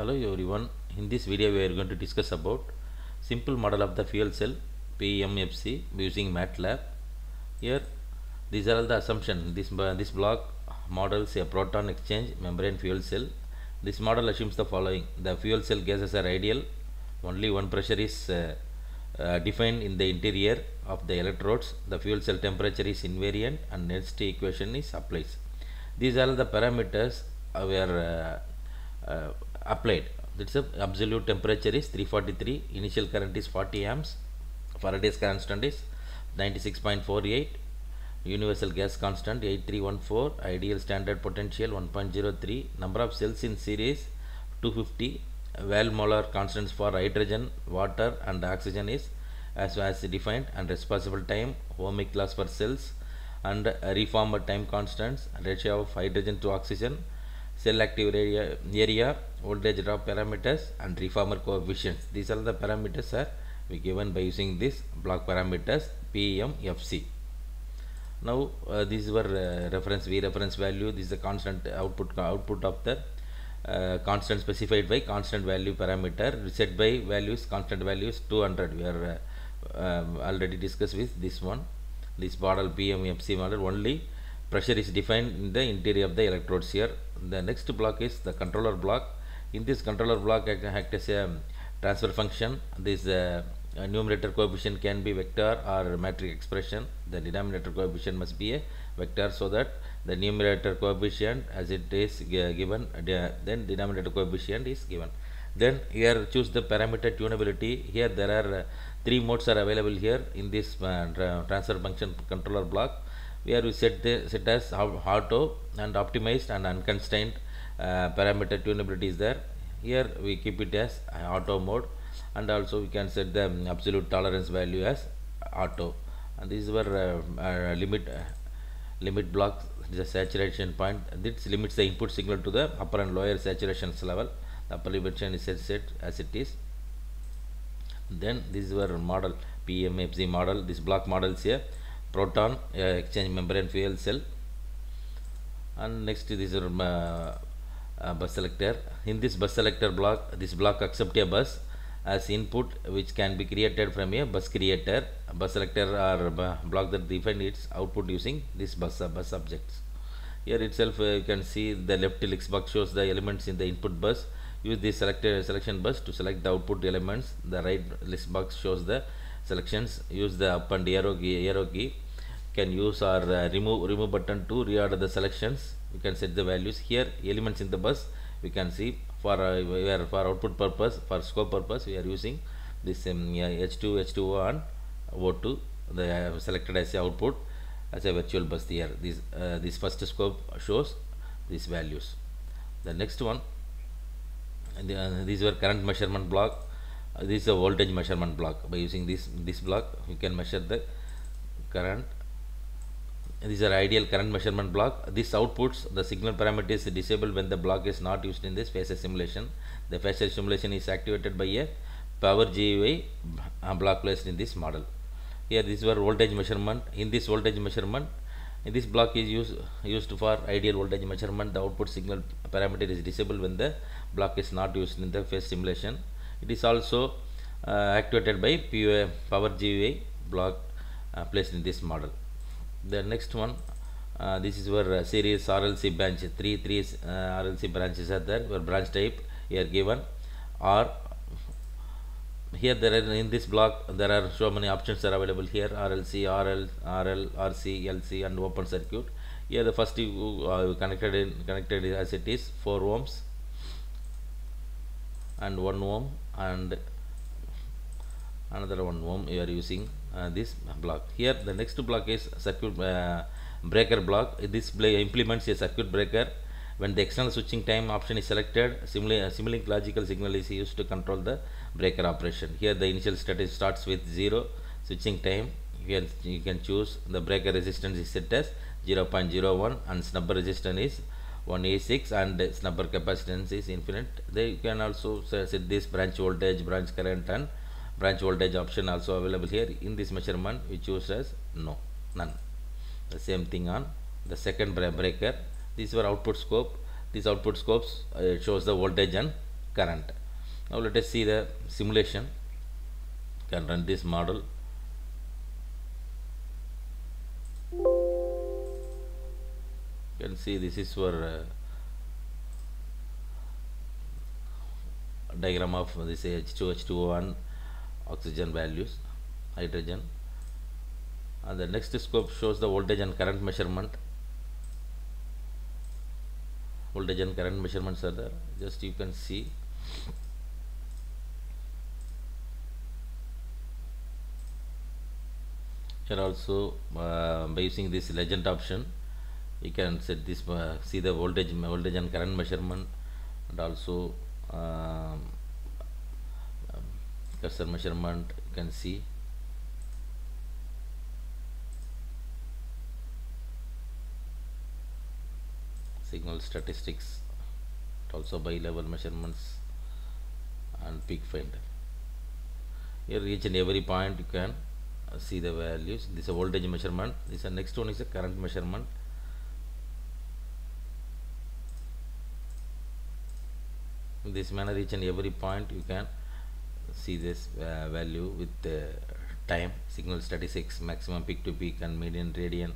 Hello everyone. In this video we are going to discuss about simple model of the fuel cell PMFC using MATLAB. Here these are all the assumptions. This uh, this block models a proton exchange membrane fuel cell. This model assumes the following: the fuel cell gases are ideal. Only one pressure is uh, uh, defined in the interior of the electrodes. The fuel cell temperature is invariant, and next equation is applied. These are the parameters uh, applied. That's a absolute temperature is 343. Initial current is 40 amps. Faraday's constant is 96.48. Universal gas constant 8314. Ideal standard potential 1.03. Number of cells in series 250. Valve molar constants for hydrogen, water, and oxygen is as well as defined and responsible time ohmic loss for cells and reformer time constants ratio of hydrogen to oxygen cell active area, area voltage drop parameters and reformer coefficients. These are the parameters are we given by using this block parameters PMFC now uh, these were uh, reference V reference value. This is the constant output output of the uh, constant specified by constant value parameter set by values constant values 200 we are um, already discussed with this one. This model PMFC model only pressure is defined in the interior of the electrodes here. The next block is the controller block. In this controller block act, act as a transfer function. This uh, numerator coefficient can be vector or matrix expression. The denominator coefficient must be a vector so that the numerator coefficient as it is given then denominator coefficient is given. Then here choose the parameter tunability. Here there are uh, three modes are available here in this uh, transfer function controller block where we set the set as auto and optimized and unconstrained uh, parameter tunability is there. Here we keep it as auto mode and also we can set the absolute tolerance value as auto. And these were uh, limit limit blocks the saturation point this limits the input signal to the upper and lower saturation level. The upper limitation is set, set as it is. Then this were model PMFC model. This block models here proton uh, exchange membrane fuel cell. And next this is uh, uh, bus selector. In this bus selector block this block accept a bus as input which can be created from a bus creator. Bus selector or block that define its output using this bus uh, bus objects. Here itself uh, you can see the left list box shows the elements in the input bus. Use this selected selection bus to select the output elements. The right list box shows the selections. Use the up and arrow key, arrow key. Can use our uh, remove remove button to reorder the selections. You can set the values here. Elements in the bus. We can see for uh, we are for output purpose for scope purpose we are using this um, H2 H2O and O2 the uh, selected as output as a virtual bus here. This uh, this first scope shows these values. The next one the, uh, these were current measurement block this is a voltage measurement block. By using this this block you can measure the current. These are ideal current measurement block. This outputs the signal parameter is disabled when the block is not used in this phasor simulation. The phasor simulation is activated by a power GUI block placed in this model. Here this were voltage measurement. In this voltage measurement in this block is used used for ideal voltage measurement. The output signal parameter is disabled when the block is not used in the phase simulation it is also uh, activated by PUA, power GUI block uh, placed in this model. The next one uh, this is where series RLC branch three three RLC branches are there where branch type here given or here there are in this block there are so many options are available here RLC RL RL RC LC and open circuit. Here the first you uh, connected in connected as it is 4 ohms and 1 ohm and another 1 ohm you are using uh, this block. Here the next block is circuit uh, breaker block. This implements a circuit breaker. When the external switching time option is selected Simulink, Simulink logical signal is used to control the breaker operation. Here the initial state starts with 0 switching time. Here you can choose the breaker resistance is set as 0.01 and snubber resistance is 1a6 and snubber capacitance is infinite. They can also set this branch voltage branch current and branch voltage option also available here. In this measurement we choose as no none. The same thing on the second breaker. These were output scope. These output scopes uh, shows the voltage and current. Now let us see the simulation. Can run this model can see this is for uh, diagram of this H2 H2O1 oxygen values hydrogen. And the next scope shows the voltage and current measurement. Voltage and current measurements are there. Just you can see. Here also uh, by using this legend option you can set this uh, see the voltage voltage and current measurement and also um, um, cursor measurement you can see. Signal statistics also bilevel measurements and peak finder here each and every point you can uh, see the values. This is a voltage measurement. This is a next one is a current measurement in this manner each and every point you can see this uh, value with the time signal statistics maximum peak to peak and median radian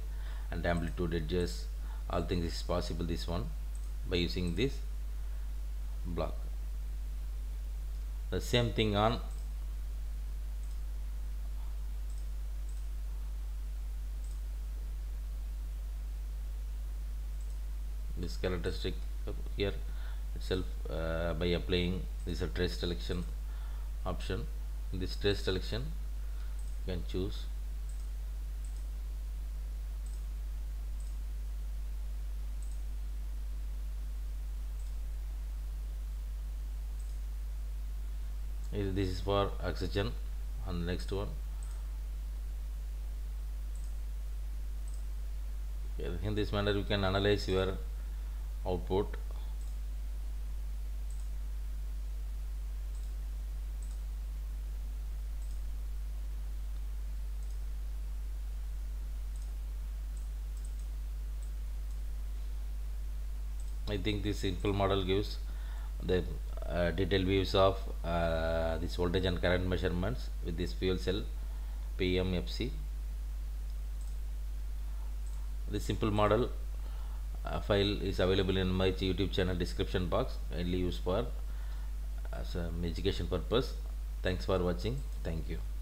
and amplitude edges. All things is possible this one by using this block. The same thing on this characteristic here itself uh, by applying this a trace selection option. In this trace selection you can choose this is for oxygen and next one. In this manner you can analyze your output I think this simple model gives the uh, detailed views of uh, this voltage and current measurements with this fuel cell PMFC. This simple model uh, file is available in my YouTube channel description box only used for as education purpose. Thanks for watching. Thank you.